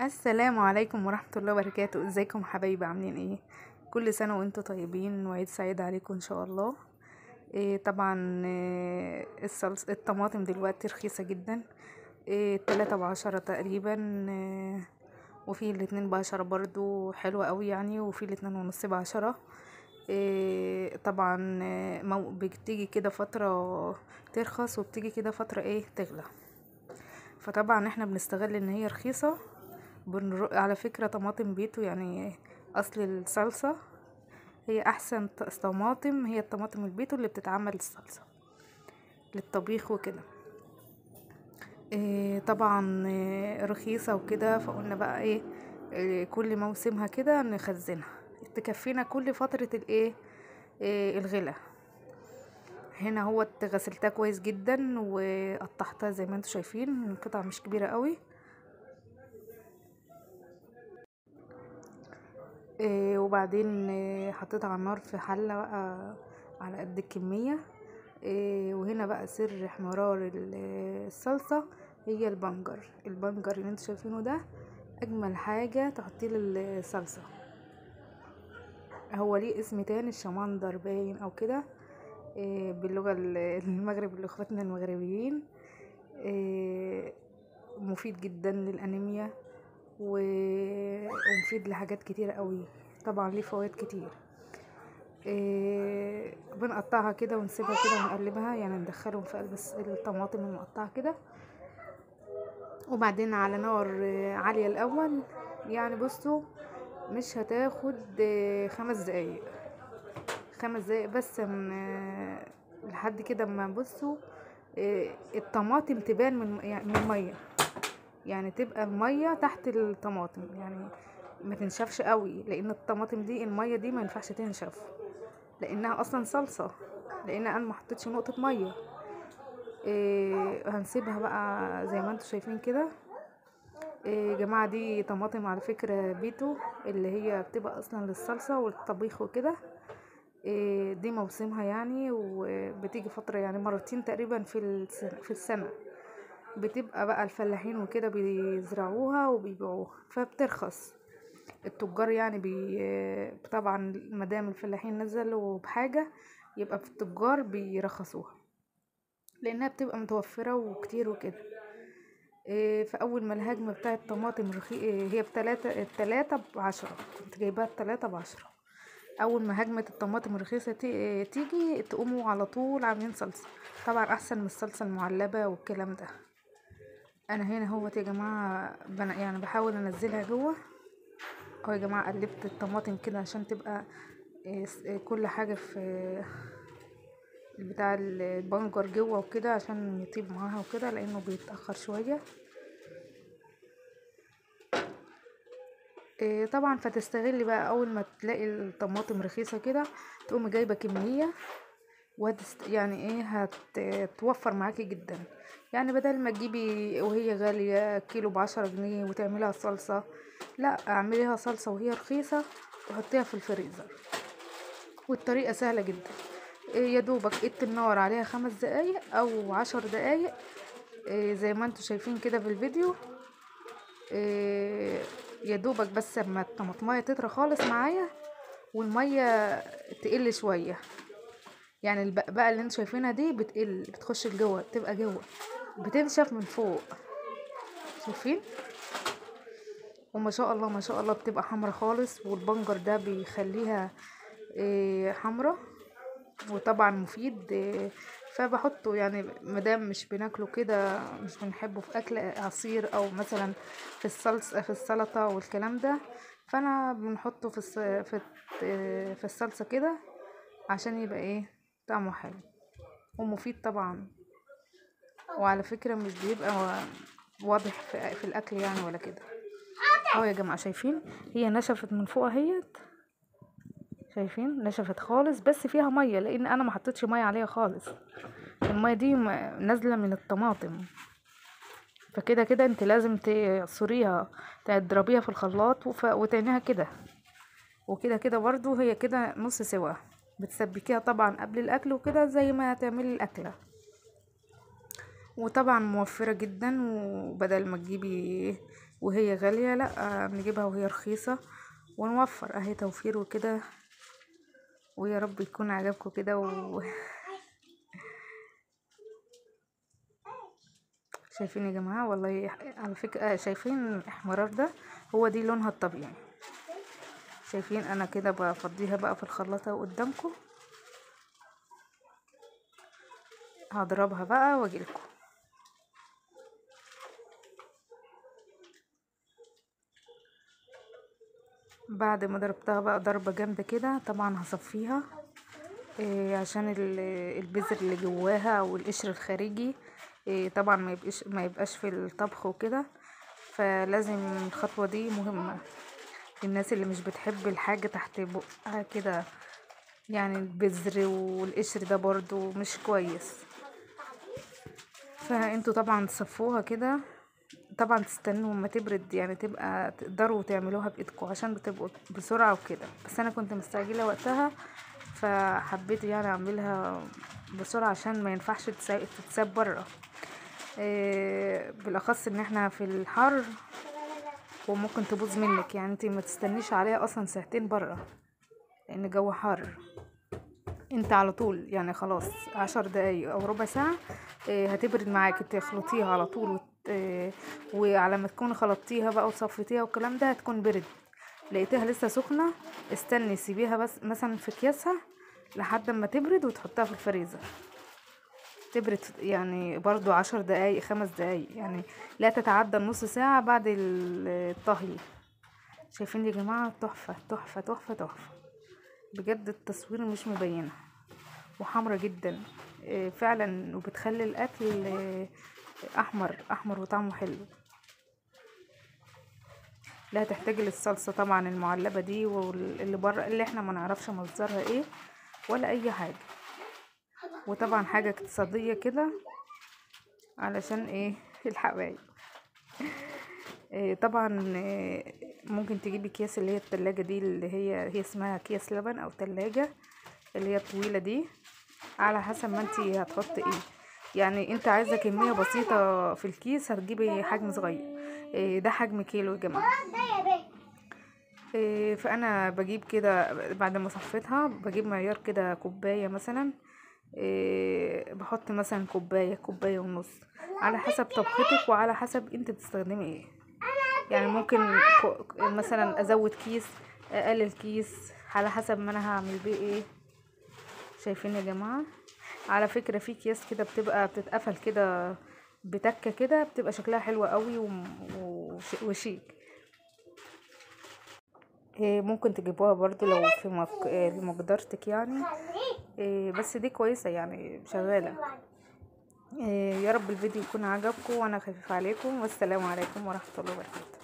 السلام عليكم ورحمة الله وبركاته. إزيكم حبايبي؟ عاملين إيه؟ كل سنة وأنتم طيبين. وعيد سعيد عليكم إن شاء الله. إيه طبعا إيه الطماطم دلوقتي رخيصة جدا. إيه بعشرة تقريبا إيه وفي الاتنين بعشرة برضو حلوة قوي يعني وفي الاتنين ونص بعشرة. إيه طبعا مو- بتيجي كده فترة ترخص وبتيجي كده فترة إيه تغلى. فطبعا إحنا بنستغل إن هي رخيصة بنر... على فكرة طماطم بيتو يعني أصل الصلصة هي أحسن ط- طماطم هي الطماطم البيتو اللي بتتعمل الصلصة للطبيخ وكده. إيه طبعا إيه رخيصة وكده فقلنا بقى إيه, إيه كل موسمها كده نخزنها. تكفينا كل فترة الإيه إيه الغلا. هنا هو غسلتها كويس جدا وقطعتها زي ما أنتم شايفين القطع مش كبيرة قوي. إيه وبعدين إيه حطيتها على النار في حلة بقى على قد الكمية. إيه وهنا بقى سر احمرار ال- الصلصة هي البنجر. البنجر اللي أنتوا شايفينه ده أجمل حاجة تحطيه للصلصة. هو ليه اسم تاني الشمندر باين أو كده ال- المغرب لاخواتنا المغربيين. مفيد جدا للأنيميا. و- ومفيد لحاجات كتيرة قوي. طبعا ليه فوائد كتير. إيه بنقطعها كده ونسيبها كده ونقلبها يعني ندخلهم في قلب الطماطم المقطعة كده. وبعدين على نار عالية الأول يعني بصوا مش هتاخد خمس دقايق. خمس دقايق بس من لحد كده ما بصوا آه، الطماطم تبان من يعني من المية. يعني تبقى المية تحت الطماطم يعني ما تنشفش قوي لأن الطماطم دي المية دي ما ينفعش تنشف لأنها أصلا صلصة لأن أنا ما حطيتش نقطة مية. إيه هنسيبها بقى زي ما أنتم شايفين كده. إيه يا جماعة دي طماطم على فكرة بيتو اللي هي بتبقى أصلا للصلصة والطبيخ وكده. إيه دي موسمها يعني وبتيجي فترة يعني مرتين تقريبا في السنة, في السنة. بتبقى بقى الفلاحين وكده بيزرعوها وبيبيعوها فبترخص. التجار يعني بي طبعا مادام الفلاحين نزلوا بحاجة يبقى في التجار بيرخصوها لأنها بتبقى متوفرة وكتير وكده. إيه، فاول ما الهجمة بتاع الطماطم رخي... إيه، هي بتلاتة التلاتة بعشرة كنت جايباها التلاتة بعشرة. أول ما هجمة الطماطم الرخيصة إيه، تيجي تقوموا على طول عاملين صلصة طبعا أحسن من الصلصة المعلبة والكلام ده. أنا هنا هوت يا جماعة بنا يعني بحاول أنزلها جوه. أهو يا جماعة قلبت الطماطم كده عشان تبقى س- إيه، كل حاجة في بتاع البنجر جوه وكده عشان يطيب معاها وكده لأنه بيتأخر شوية. إيه، طبعا فتستغلي بقى أول ما تلاقي الطماطم رخيصة كده تقومي جايبة كمية. وهتست... يعني إيه هتوفر معاكي جدا. يعني بدل ما تجيبي وهي غالية كيلو بعشرة جنيه وتعمليها صلصة لا اعمليها صلصة وهي رخيصة وحطيها في الفريزر. والطريقة سهلة جدا. إيه يا دوبك ات النار عليها خمس دقايق أو عشر دقايق إيه زي ما أنتوا شايفين كده في الفيديو. إيه يا دوبك بس اما الطماطمية تطرى خالص معايا والمية تقل شوية. يعني البقبقة اللي أنتوا شايفينها دي بتقل بتخش لجوه بتبقى جوه بتنشف من فوق. شايفين؟ وما شاء الله ما شاء الله بتبقى حمرا خالص والبنجر ده بيخليها إيه، حمرا وطبعا مفيد إيه، فبحطه يعني مادام مش بناكله كده مش بنحبه في أكل عصير أو مثلا في الصلصه في السلطة والكلام ده فأنا بنحطه في في الصلصة كده عشان يبقى إيه؟ طعمه حلو ومفيد طبعا. وعلى فكرة مش بيبقى وا- واضح في, الأكل يعني ولا كده. أهو يا جماعة شايفين؟ هي نشفت من فوق أهيت. شايفين؟ نشفت خالص بس فيها مية لأن أنا ما حطيتش مية عليها خالص. المية دي نازلة من الطماطم. فكده كده أنت لازم تعصريها تضربيها في الخلاط وف... وتعينيها كده. وكده كده برضو هي كده نص سوا. بتسبكيها طبعا قبل الأكل وكده زي ما هتعملي الأكلة. وطبعا موفرة جدا وبدل ما تجيبي وهي غالية لأ نجيبها وهي رخيصة ونوفر أهي توفير وكده. ويا رب يكون عجبكم كده و... شايفين يا جماعة؟ والله على فكرة شايفين الإحمرار ده هو دي لونها الطبيعي. شايفين أنا كده بفضيها بقى في الخلاطة قدامكم هضربها بقى واجيلكم بعد ما ضربتها بقى ضربة جامدة كده طبعا هصفيها إيه عشان البذر اللي جواها أو القشر الخارجي إيه طبعا ما يبقاش في الطبخ وكده. فلازم الخطوة دي مهمة. للناس اللي مش بتحب الحاجة تحت بقها كده يعني البذر والقشر ده برضو مش كويس. فانتوا طبعا تصفوها كده طبعا تستنوا ما تبرد يعني تبقى تقدروا تعملوها بايدكم عشان بتبقوا بسرعة وكده. بس أنا كنت مستعجلة وقتها فحبيت يعني أعملها بسرعة عشان ما ينفعش تتساب برا إيه بالأخص إن إحنا في الحر وممكن تبوظ منك يعني انت ما تستنيش عليها أصلا ساعتين برا لأن جو حر انت على طول يعني خلاص عشر دقايق أو ربع ساعة إيه هتبرد معاكي تخلطيها على طول. إيه وعلى ما تكوني خلطتيها بقى وصفيتيها والكلام ده هتكون برد لقيتيها لسه سخنة استني سيبيها بس مثلا في أكياسها لحد ما تبرد وتحطها في الفريزر تبرد يعني برضو عشر دقايق خمس دقايق يعني لا تتعدى النص ساعة بعد الطهي. شايفين يا جماعة؟ تحفة تحفة تحفة تحفة. بجد التصوير مش مبينة. وحمرة جدا. فعلا وبتخلي الأكل أحمر أحمر وطعمه حلو. لا تحتاج للصلصة طبعا المعلبة دي واللي بره اللي إحنا ما نعرفش مصدرها إيه ولا أي حاجة. وطبعا حاجة اقتصادية كده علشان إيه؟ الحبايب إيه طبعا إيه ممكن تجيبي أكياس اللي هي التلاجة دي اللي هي هي اسمها أكياس لبن أو تلاجة اللي هي الطويلة دي على حسب ما أنتي هتحطي إيه. يعني أنت عايزة كمية بسيطة في الكيس هتجيبي حجم صغير. إيه ده حجم كيلو يا جماعة. فأنا بجيب كده بعد ما صفيتها بجيب معيار كده كوباية مثلا. بحط مثلا كوباية كوباية ونص على حسب طبختك وعلى حسب أنت بتستخدمي إيه. يعني ممكن مثلا أزود كيس أقلل كيس على حسب ما أنا هعمل بيه إيه. شايفين يا جماعة؟ على فكرة في اكياس كده بتبقى بتتقفل كده بتكة كده بتبقى شكلها حلو قوي وشيك. إيه ممكن تجيبوها برضو لو في. إيه مقدرتك يعني. إيه بس دي كويسة يعني شغالة. إيه يا رب الفيديو يكون عجبكم وأنا خفيف عليكم. والسلام عليكم ورحمة الله وبركاته.